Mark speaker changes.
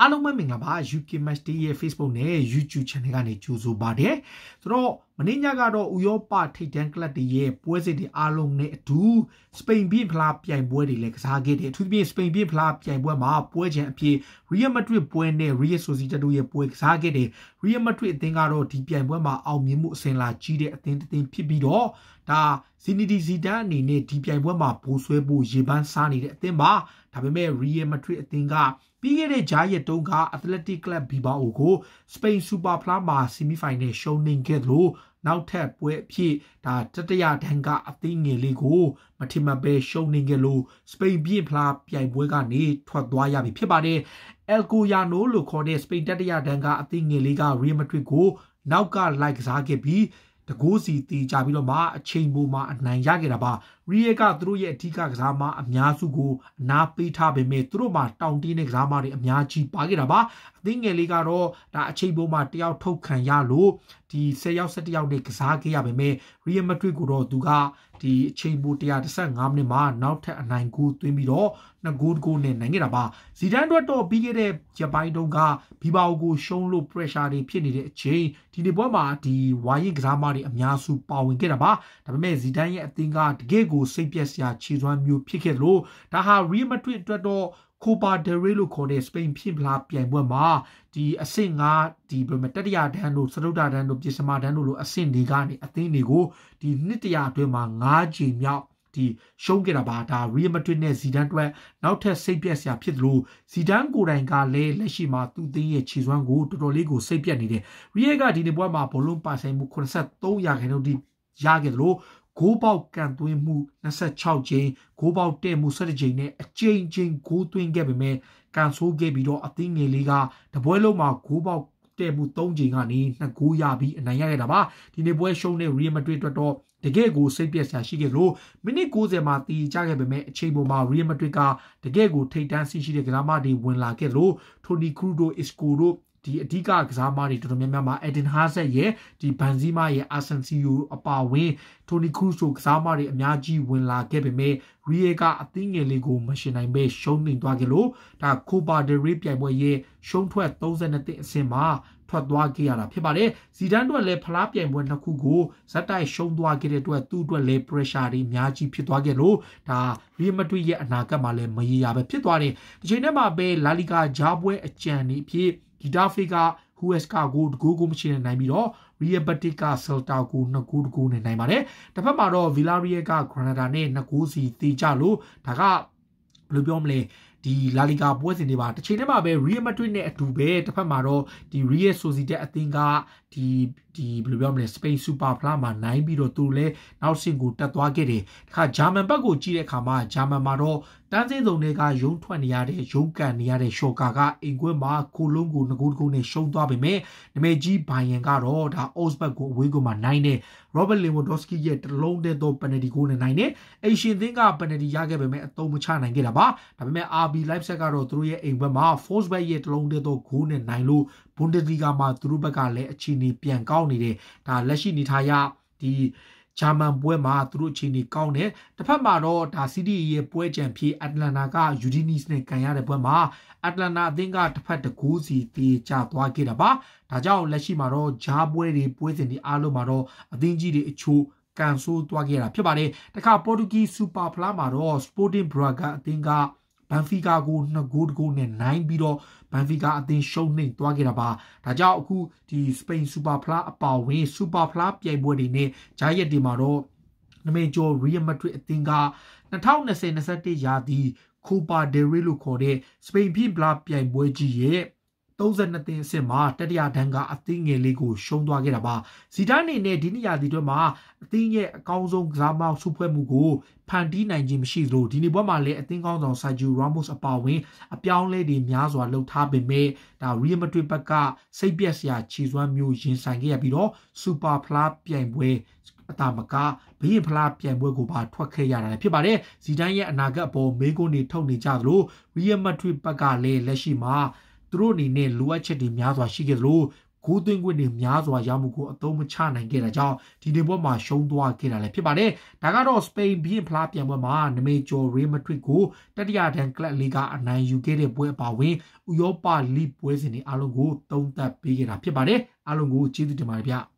Speaker 1: အားလုံးပဲမင်္ဂလာပါ UK Match Day ရဲ့ Facebook နဲ့ YouTube Channel ကနေကြိုဆိုပါတယ်ဆိုတော့မနေ့ညကတော့ဥရောပထိပ်တန်းကလပ်တွေရဲ့ပွဲစဉ်တွေအားလုံးနဲ့အတူစပိန်ပြည်ဖလားပြိုင်ပွဲတွေလည်းကစားခဲ့တယ်အထူးသဖြင့်စပိန်ပြည်ဖလားပြိုင်ပွဲမှာပွဲချန်အဖြစ် Real Madrid ပွဲနဲ့ Real Sociedad တို့ရဲ့ပွဲကစားခဲ့တယ် Real Madrid အသင်းကတော့ဒီပြိုင်ပွဲမှာအောင်မြင်မှုအစဉ်လာကြီးတဲ့အသင်းတစ်သင်းဖြစ်ပြီးတော့ဒါ Zinedine Zidane အနေနဲ့ဒီပြိုင်ပွဲမှာဘိုးဆွဲဖို့ရေပန်းစားနေတဲ့အသင်းပါဒါပေမဲ့ Real Madrid အသင်းကပြီးခဲ့တဲ့ဂျားရက်တုန်းက Athletic Club Bilbao ကိုစပိန်စူပါဖလားမှာဆီမီဖိုင်နယ်ရှုံးနေခဲ့သလိုနောက်ထပ်ပွဲအဖြစ်ဒါတတရတန်းကအသင်းငယ်လေးကိုမထင်မှပဲရှုံးနေခဲ့လို့စပိန်ပြည်ဖလားပြိုင်ပွဲကနေထွက်သွားရပြီဖြစ်ပါတယ်။ El Coyano လို့ခေါ်တဲ့စပိန်တတရတန်းကအသင်းငယ်လေးက Real Madrid ကိုနောက်ကလိုက်ကစားခဲ့ပြီး တကိုးစီတီကြပြီးတော့မှအချိန်ပိုမှာအနိုင်ရခဲ့တာပါရီယက်ကသူတို့ရဲ့အထူးကစားမအများစုကိုအနာပေးထားပေမဲ့သူတို့မှာတောင်တင်းတဲ့ကစားမတွေအများကြီးပါခဲ့တာပါအသင်းငယ်လေးကတော့ဒါအချိန်ပိုမှာတယောက်ထုတ်ခံရလို့ဒီ10ယောက်17ယောက်နဲ့ကစားခဲ့ရပေမဲ့ရီယယ်မက်ဒရစ်ကိုတော့သူကဒီအချိန်ပို135မိနစ်မှာနောက်ထပ်အနိုင်ကိုသွင်းပြီးတော့နှစ်ဂိုးကိုနဲ့နိုင်ခဲ့တာပါဇီဒန်တို့တော့ပြီးခဲ့တဲ့ဂျပန်တုန်းကဘီဘာအိုကိုရှုံးလို့ pressure တွေဖြစ်နေတဲ့အချိန်ဒီနေ့ပွဲမှာဒီဝိုင်းရင်ကစားမတွေအများစုပါဝင်ခဲ့တာပါဒါပေမဲ့ဇီဒန်ရဲ့အသင်းကတကယ့်ကိုစိတ်ပြက်စရာခြေစွမ်းမျိုးဖြစ်ခဲ့လို့ဒါဟာ Real Madrid အတွက်တော့ Copa del Rey လို့ခေါ်တဲ့စပိန်ဖြစ်လာပြိုင်ပွဲမှာဒီအဆင့်5ဒီဘယ်မှာတတိယဒန်းတို့စတုတ္တဒန်းတို့ပြင်စမဒန်းတို့လိုအဆင့်တွေကနေအသင်းတွေကိုဒီနှစ်တရာအတွင်းမှာ9ချိန်မြောက်ဒီရှုံးခဲ့တာပါဒါ Real Madrid နဲ့ Zidane အတွက်နောက်ထပ်စိတ်ပြက်စရာဖြစ်သလို Zidane ကိုယ်တိုင်ကလည်းလက်ရှိမှာသူ့သင်းရဲ့ခြေစွမ်းကိုတော်တော်လေးကိုစိတ်ပြက်နေတယ် Real ကဒီနေ့ပွဲမှာဘောလုံးပါဆိုင်မှု83ရာခိုင်နှုန်းထိရခဲ့သလို ဂိုးပေါက်ကန်သွင်းမှု26ကြိမ်ဂိုးပေါက်တဲ့မှု17ကြိမ်နဲ့အကြိမ်ကြိမ်ဂိုးသွင်းခဲ့ပေမဲ့ကန်ဆိုးခဲ့ပြီးတော့အသင်းငယ်လေးကတပွဲလုံးမှာဂိုးပေါက်တဲ့မှု3ကြိမ်ကနေ2ဂိုးရပြီးအနိုင်ရခဲ့တာပါဒီနေ့ပွဲရှုံးတဲ့ Real Madrid အတွက်တော့တကယ့်ကိုစိတ်ပြက်စရာရှိခဲ့လို့မိနစ်90မှာတီးကြခဲ့ပေမဲ့အချိန်ပေါ်မှာ Real Madrid ကတကယ့်ကိုထိတ်တန်းစီးရှိတဲ့ကစားမတွေဝင်လာခဲ့လို့ Toni Kroos တို့ Isco တို့ ဒီအဓိကကစားမတွေတော်တော်များများမှာ Eden Hazard ရဲ့ဒီ Benzema ရဲ့ Asensio အပါဝင် Toni Kroos တို့ကစားမတွေအများကြီးဝင်လာခဲ့ပေမဲ့ Real ကအသင်းငယ်လေးကိုမရှင်နိုင်ပဲရှုံးနေသွားကြလို့ဒါ Copa del Rey ပြိုင်ပွဲရဲ့ရှုံးထွက်32အဆင့်မှာထွက်သွားခဲ့ရတာဖြစ်ပါတယ်။ဇီဒန်တို့လည်းဖလားပြိုင်ပွဲနှစ်ခုကိုဇက်တိုက်ရှုံးသွားခဲ့တဲ့အတွက်သူ့အတွက်လည်း pressure တွေအများကြီးဖြစ်သွားခဲ့လို့ဒါ Real Madrid ရဲ့အနာဂတ်မှာလည်းမရေရာပဲဖြစ်သွားတယ်။ဒီချိန်ထဲမှာပဲ La Liga ဂျားပွဲအကြံနေဖြစ် ဂီတာဖေကဟူအက်စကာကိုဂိုးကိုမရှိနိုင်ပြီးတော့ Real Betis က Celta ကို2ဂိုးတကူနဲ့နိုင်ပါတယ်။တစ်ဖက်မှာတော့ Villarreal က Granada နဲ့2ဂိုးစီတေးကြလို့ဒါကဘယ်လိုပြောမလဲဒီလာလီဂါပွဲစဉ်တွေပါတစ်ချိန်တည်းမှာပဲ Real Madrid နဲ့အတူပဲတစ်ဖက်မှာတော့ဒီ Real Sociedad အသင်းကဒီ ဒီဘယ်လိုပြောမလဲ Spain Super Fla မှာနိုင်ပြီးတော့သူလည်းနောက်ဆင့်ကိုတက်သွားခဲ့တယ်။တခါဂျာမန်ဘက်ကိုကြည့်တဲ့အခါမှာဂျာမန်မှာတော့တန်းစင်းစုံတွေကရုံးထွက်နေရတဲ့ရုံးကန်နေရတဲ့ရှော့ကာကအင်ကွင်းမှာကိုလုံးကိုငကိုးတကုန်းနဲ့ရှုံးသွားပေမဲ့နမေကြီးဘိုင်ယန်ကတော့ဒါ Osberg ကိုအဝေးကိုမှနိုင်တယ် Robert Lewandowski ရဲ့တလုံးတဲ့တော့ penalty ကိုနဲ့နိုင်တယ်။အရှင်သင်းက penalty ရခဲ့ပေမဲ့အသုံးမချနိုင်ခဲ့တာပါ။ဒါပေမဲ့ RB Leipzig ကတော့သူတို့ရဲ့အိမ်ဘက်မှာ Forsberg ရဲ့တလုံးတဲ့တော့ဂိုးနဲ့နိုင်လို့ Bundesliga မှာသူတို့ဘက်ကလည်းအခြေအနေပြန်ကောင်းနေတယ်ဒါလက်ရှိနေထားရဒီဂျာမန်ပွဲမှာသူတို့အခြေအနေကောင်းတယ်တစ်ဖက်မှာတော့ဒါ CD ရဲ့ပွဲကြံဖြေအတလန်နာက Udinese နဲ့ကန်ရတဲ့ပွဲမှာအတလန်နာအသင်းကတစ်ဖက်တကူစီတေးချသွားခဲ့တာပါဒါကြောင့်လက်ရှိမှာတော့ဂျားပွဲတွေပွဲစဉ်တွေအားလုံးမှာတော့အသင်းကြီးတွေအချို့ကန်ဆိုးသွားခဲ့တာဖြစ်ပါတယ်တခါပေါ်တူဂီစူပါဖလားမှာတော့ Sporting Braga အသင်းက ဘန်ဖီကာကို2ဂိုးတဂိုးနဲ့နိုင်ပြီးတော့ဘန်ဖီကာအသင်းရှုံးနှိမ်သွားခဲ့တာပါဒါကြောင့်အခုဒီစပိန်စူပါဖလားအပါဝင် စူပါဖလားပြိုင်ပွဲတွေနဲ့ဂျာရက်တွေမှာတော့နမေဂျော်ရီယယ်မက်ဒရစ်အသင်းက2020-21ရာသီကိုပါဒယ်ရီလို့ခေါ်တဲ့စပိန်ပြည်ဖလားပြိုင်ပွဲကြီးရဲ့ 32တင်အဆင့်မှာတတိယဒန်းကအသင်းငယ်လေးကိုရှုံးသွားခဲ့တာပါဇီဒန်နေနဲ့ဒီနေ့ရာသီတွင်းမှာအသင်းရဲ့အကောင်းဆုံးကစားမောက်စုဖွဲ့မှုကိုဖန်တီးနိုင်ခြင်းမရှိသလိုဒီနေ့ပွဲမှာလည်းအသင်းကောင်းဆောင်ဆာဂျူရာမို့စ်အပါဝင်အပြောင်းလဲတွေများစွာလှုပ်ထားပေမဲ့ဒါရီယယ်မက်ဒရစ်ဘက်ကစိတ်ပြက်စရာခြေစွမ်းမျိုးရင်ဆိုင်ခဲ့ရပြီးတော့စူပါဖလားပြိုင်ပွဲအတာမကဘရင်ဖလားပြိုင်ပွဲကိုပါထွက်ခဲ့ရတာဖြစ်ပါတယ်ဇီဒန်ရဲ့အနာဂတ်အပေါ်မေးခွန်းတွေထုတ်နေကြသလိုရီယယ်မက်ဒရစ်ဘက်ကလည်းလက်ရှိမှာ သူတို့အနေနဲ့လိုအပ်ချက်တွေများစွာရှိခဲ့သလိုဂိုးသွင်းခွင့်တွေများစွာရမှုကိုအသုံးမချနိုင်ခဲ့တာကြောင့်ဒီဒီပွဲမှာရှုံးသွားခဲ့တာလည်းဖြစ်ပါတယ်။ဒါကတော့စပိန်ဘီရင်ဖလားပြန်ပွဲမှာနမေကျော်ရီမက်ဒရစ်ကိုတတိယတန်းကလပ်လီကအနိုင်ယူခဲ့တဲ့ပွဲအပါအဝင်ဥရောပလိပွဲစဉ်တွေအားလုံးကိုသုံးသပ်ပေးခဲ့တာဖြစ်ပါတယ်။အားလုံးကိုကျေးဇူးတင်ပါတယ်ဗျ။